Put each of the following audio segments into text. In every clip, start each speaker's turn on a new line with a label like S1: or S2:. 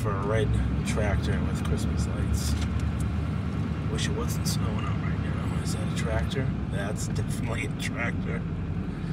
S1: for a red tractor with Christmas lights. Wish it wasn't snowing out right now. Is that a tractor? That's definitely a tractor.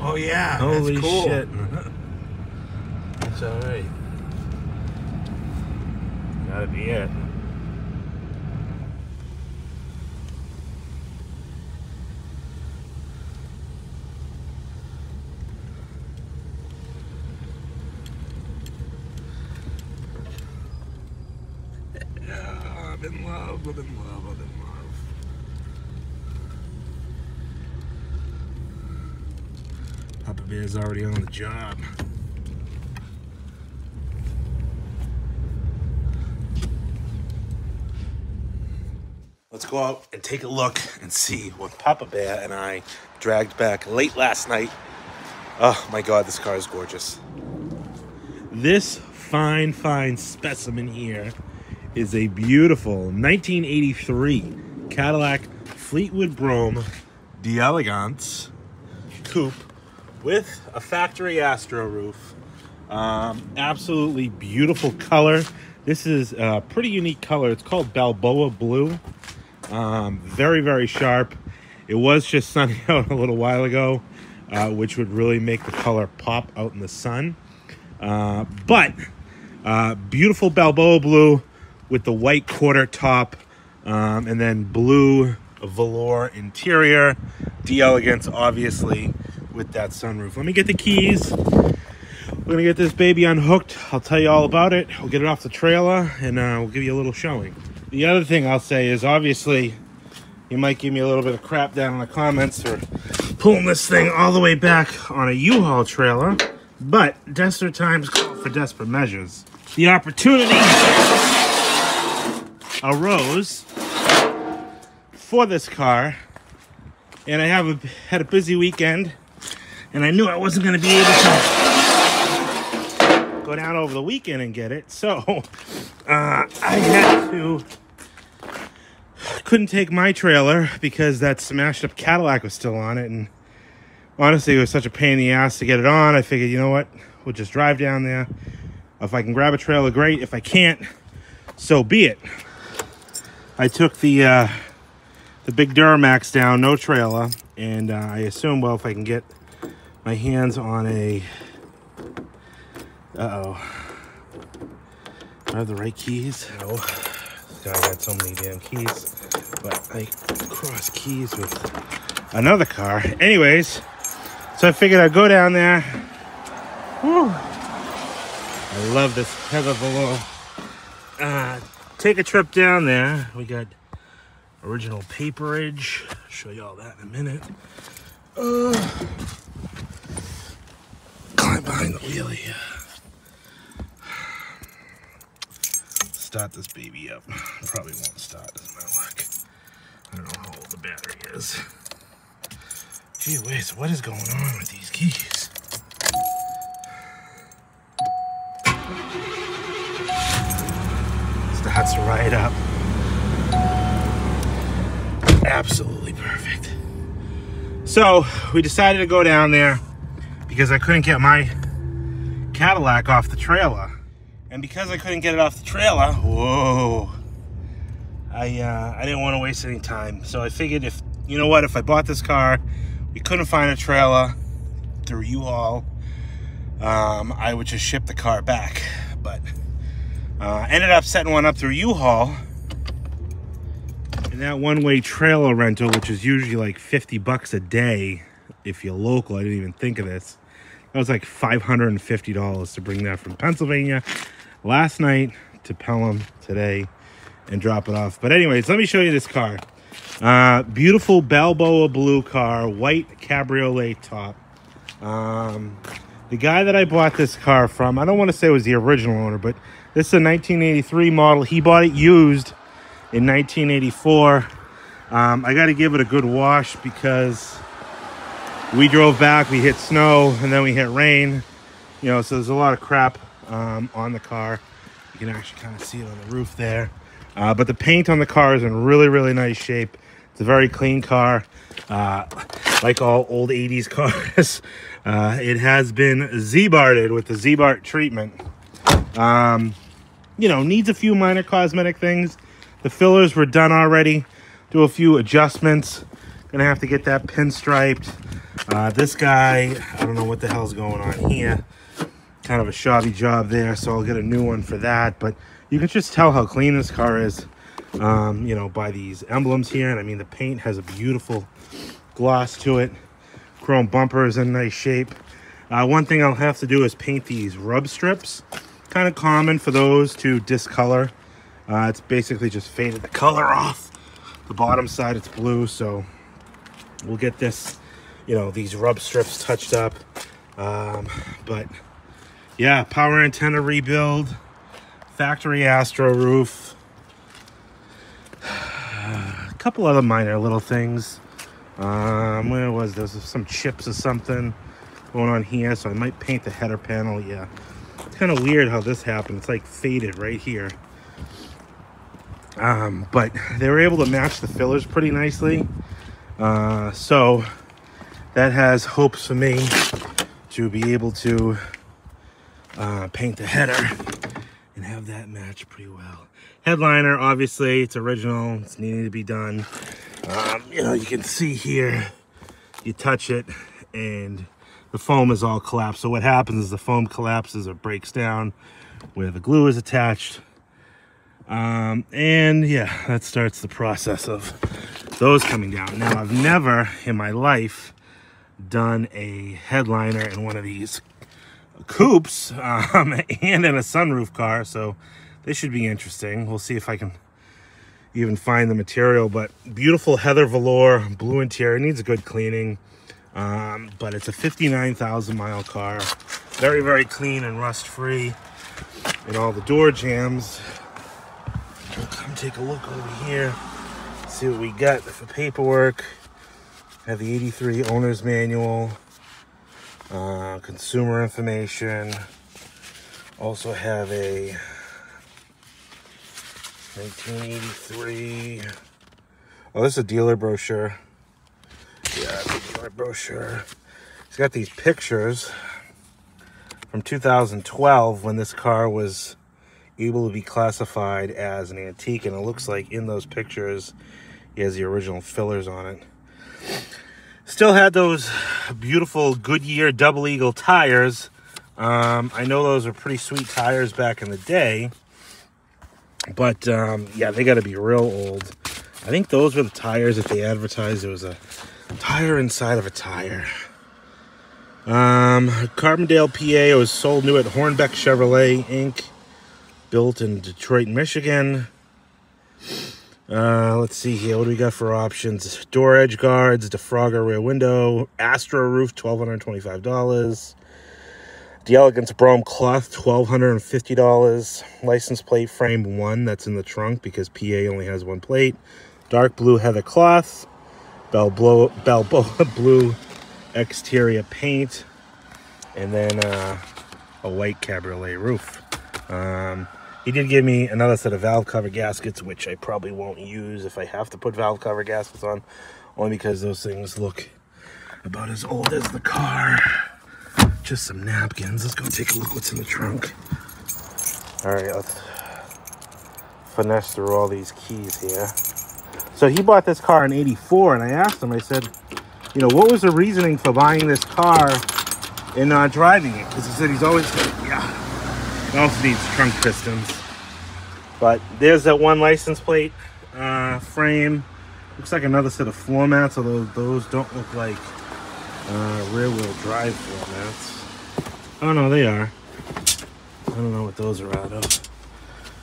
S2: Oh yeah,
S1: Holy
S2: that's cool.
S1: shit. That's alright. Gotta be it. Yeah, I'm in love, I'm in love, I'm in love. Papa Bear's already on the job. Let's go out and take a look and see what Papa Bear and I dragged back late last night. Oh my god, this car is gorgeous. This fine, fine specimen here is a beautiful 1983 Cadillac Fleetwood Brougham D'Elegance coupe with a factory Astro roof. Um, absolutely beautiful color. This is a pretty unique color. It's called Balboa Blue. Um, very, very sharp. It was just sunny out a little while ago, uh, which would really make the color pop out in the sun. Uh, but uh, beautiful Balboa Blue with the white quarter top um, and then blue velour interior. D'Elegance, obviously, with that sunroof. Let me get the keys. We're gonna get this baby unhooked. I'll tell you all about it. We'll get it off the trailer and uh, we'll give you a little showing. The other thing I'll say is obviously you might give me a little bit of crap down in the comments for pulling this thing all the way back on a U-Haul trailer, but desperate times call for desperate measures. The opportunity arose for this car, and I have a, had a busy weekend, and I knew I wasn't going to be able to go down over the weekend and get it. So uh, I had to couldn't take my trailer because that smashed up Cadillac was still on it, and honestly, it was such a pain in the ass to get it on. I figured, you know what, we'll just drive down there. If I can grab a trailer, great. If I can't, so be it. I took the uh, the big Duramax down, no trailer, and uh, I assume, well, if I can get my hands on a uh-oh. Have the right keys? No. This guy got so many damn keys. But I cross keys with another car. Anyways, so I figured I'd go down there. Whew. I love this Heather Velour. Uh, take a trip down there. We got original paperage. I'll show you all that in a minute. Uh, climb behind the wheel here. start this baby up. Probably won't start, doesn't my luck. I don't know how old the battery is. Gee whiz, what is going on with these keys? Starts right up. Absolutely perfect. So we decided to go down there because I couldn't get my Cadillac off the trailer. And because I couldn't get it off the trailer, whoa, I, uh, I didn't want to waste any time. So I figured if, you know what, if I bought this car, we couldn't find a trailer through U-Haul, um, I would just ship the car back. But uh, ended up setting one up through U-Haul. And that one-way trailer rental, which is usually like 50 bucks a day, if you're local, I didn't even think of this. That was like $550 to bring that from Pennsylvania last night to Pelham today and drop it off. But anyways, let me show you this car. Uh, beautiful Balboa blue car, white cabriolet top. Um, the guy that I bought this car from, I don't want to say it was the original owner, but this is a 1983 model. He bought it used in 1984. Um, I got to give it a good wash because we drove back, we hit snow, and then we hit rain. You know, so there's a lot of crap um, on the car. You can actually kind of see it on the roof there. Uh, but the paint on the car is in really, really nice shape. It's a very clean car, uh, like all old 80s cars. Uh, it has been Ziebarted with the Ziebart treatment. Um, you know, needs a few minor cosmetic things. The fillers were done already. Do a few adjustments. Gonna have to get that pinstriped. Uh, this guy, I don't know what the hell's going on here. Kind of a shoddy job there, so I'll get a new one for that. But you can just tell how clean this car is, um, you know, by these emblems here. And I mean, the paint has a beautiful gloss to it. Chrome bumper is in nice shape. Uh, one thing I'll have to do is paint these rub strips. Kind of common for those to discolor. Uh, it's basically just faded the color off. The bottom side, it's blue, so we'll get this, you know, these rub strips touched up. Um, but yeah, power antenna rebuild, factory Astro roof, a couple other minor little things. Um, where was this? Some chips or something going on here, so I might paint the header panel. Yeah, it's kind of weird how this happened. It's like faded right here. Um, but they were able to match the fillers pretty nicely. Uh, so that has hopes for me to be able to uh, paint the header and have that match pretty well. Headliner, obviously, it's original. It's needing to be done. Um, you know, you can see here, you touch it and the foam is all collapsed. So what happens is the foam collapses or breaks down where the glue is attached. Um, and yeah, that starts the process of those coming down. Now, I've never in my life done a headliner in one of these coupes um, and in a sunroof car. So this should be interesting. We'll see if I can even find the material. But beautiful heather velour, blue interior. Needs a good cleaning. Um, but it's a 59,000 mile car. Very, very clean and rust free. And all the door jams. We'll come take a look over here. See what we got for paperwork. Have the 83 owner's manual. Uh, consumer information. Also have a 1983. Oh, this is a dealer brochure. Yeah, dealer brochure. It's got these pictures from 2012 when this car was able to be classified as an antique. And it looks like in those pictures, he has the original fillers on it. Still had those beautiful Goodyear Double Eagle tires. Um, I know those are pretty sweet tires back in the day. But um, yeah, they got to be real old. I think those were the tires that they advertised. It was a tire inside of a tire. Um, Carbondale, PA. It was sold new at Hornbeck Chevrolet Inc. Built in Detroit, Michigan. Uh, let's see here. What do we got for options? Door edge guards, defogger rear window, Astro roof, $1,225. D'Elegance Brougham Cloth, $1,250. License plate frame one, that's in the trunk because PA only has one plate. Dark blue heather cloth. Balboa, Balboa blue exterior paint. And then uh, a white cabriolet roof. Um, he did give me another set of valve cover gaskets, which I probably won't use if I have to put valve cover gaskets on, only because those things look about as old as the car. Just some napkins. Let's go take a look what's in the trunk. All right, let's finesse through all these keys here. So he bought this car in 84, and I asked him, I said, you know, what was the reasoning for buying this car and not driving it? Because he said he's always, yeah, it also needs trunk pistons. But there's that one license plate uh, frame. Looks like another set of floor mats, although those don't look like uh, rear wheel drive floor mats. Oh no, they are. I don't know what those are out of.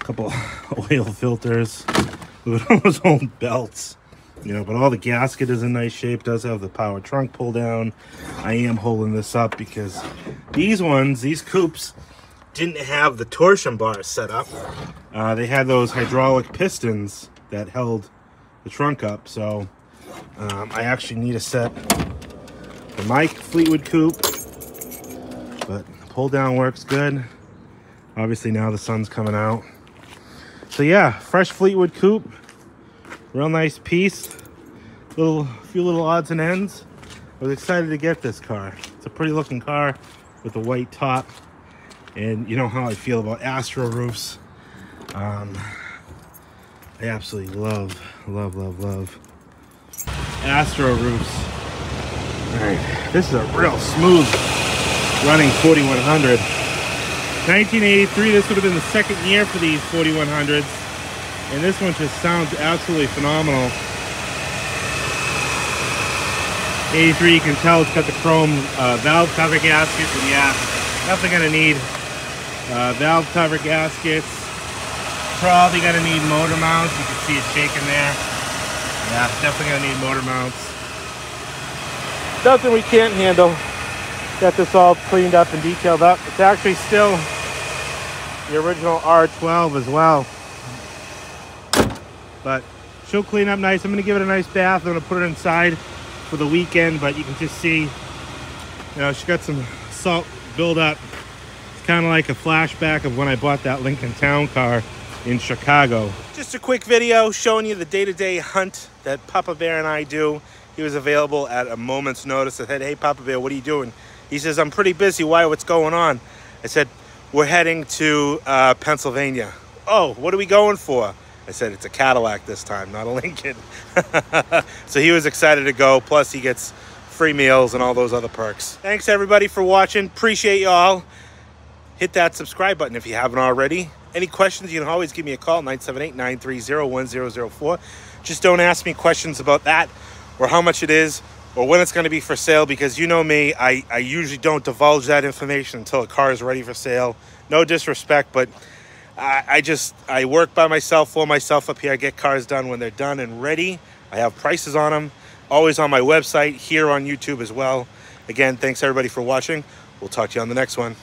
S1: A couple oil filters. Those old belts. You know, but all the gasket is in nice shape. Does have the power trunk pull down. I am holding this up because these ones, these coupes, didn't have the torsion bar set up. Uh, they had those hydraulic pistons that held the trunk up. So um, I actually need a set for my Fleetwood coupe. Pull down works good. Obviously now the sun's coming out. So yeah, fresh Fleetwood coupe. Real nice piece. Little few little odds and ends. I was excited to get this car. It's a pretty looking car with a white top. And you know how I feel about Astro roofs. Um, I absolutely love, love, love, love Astro roofs. All right, this is a real smooth running 4100. 1983, this would have been the second year for these 4100s. And this one just sounds absolutely phenomenal. 83, you can tell it's got the chrome uh, valve cover gaskets, and yeah, definitely gonna need uh, valve cover gaskets. Probably gonna need motor mounts. You can see it shaking there. Yeah, definitely gonna need motor mounts. Nothing we can't handle. Got this all cleaned up and detailed up. It's actually still the original R12 as well. But she'll clean up nice. I'm gonna give it a nice bath. I'm gonna put it inside for the weekend, but you can just see, you know, she got some salt buildup. It's kind of like a flashback of when I bought that Lincoln Town car in Chicago. Just a quick video showing you the day-to-day -day hunt that Papa Bear and I do. He was available at a moment's notice. I said, hey, Papa Bear, what are you doing? He says, I'm pretty busy. Why? What's going on? I said, we're heading to uh, Pennsylvania. Oh, what are we going for? I said, it's a Cadillac this time, not a Lincoln. so he was excited to go. Plus, he gets free meals and all those other perks. Thanks, everybody, for watching. Appreciate y'all. Hit that subscribe button if you haven't already. Any questions, you can always give me a call, 978-930-1004. Just don't ask me questions about that or how much it is or when it's going to be for sale because you know me, I, I usually don't divulge that information until a car is ready for sale. No disrespect, but I, I just I work by myself for myself up here. I get cars done when they're done and ready. I have prices on them. Always on my website, here on YouTube as well. Again, thanks everybody for watching. We'll talk to you on the next one.